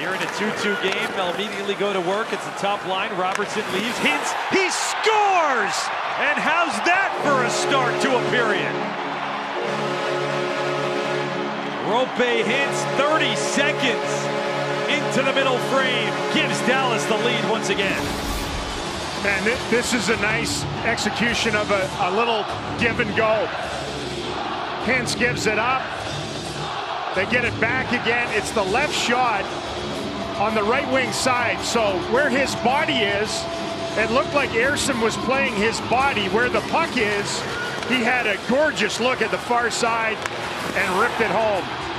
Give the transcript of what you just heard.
Here in a 2-2 game, they'll immediately go to work. It's the top line. Robertson leaves. Hintz, he scores! And how's that for a start to a period? Roope Hintz 30 seconds into the middle frame, gives Dallas the lead once again. Man, this is a nice execution of a, a little give and go. Hintz gives it up. They get it back again. It's the left shot on the right wing side. So where his body is, it looked like Ersson was playing his body. Where the puck is, he had a gorgeous look at the far side and ripped it home.